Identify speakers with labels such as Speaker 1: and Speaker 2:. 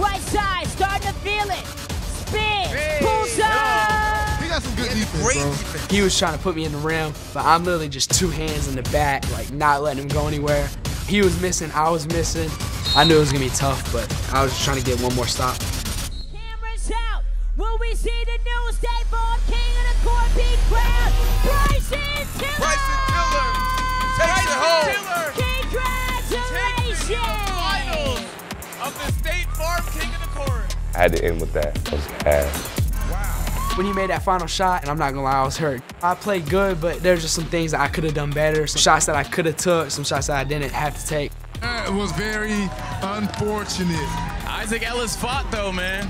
Speaker 1: Right side, starting to feel it. Spin, pulls up.
Speaker 2: He got some good defense,
Speaker 3: Great
Speaker 2: bro.
Speaker 3: defense.
Speaker 4: He was trying to put me in the rim, but I'm literally just two hands in the back, like not letting him go anywhere. He was missing, I was missing. I knew it was gonna be tough, but I was just trying to get one more stop.
Speaker 1: Cameras out. Will we see the new State Farm King of the Court beat crowd? Bryson Tiller!
Speaker 3: Bryson Tiller takes it home.
Speaker 1: Congratulations!
Speaker 3: Finals of the
Speaker 5: had to end with that. I was ass.
Speaker 4: When you made that final shot, and I'm not gonna lie, I was hurt. I played good, but there's just some things that I could have done better. Some shots that I could have took, some shots that I didn't have to take.
Speaker 2: That was very unfortunate.
Speaker 6: Isaac Ellis fought though, man.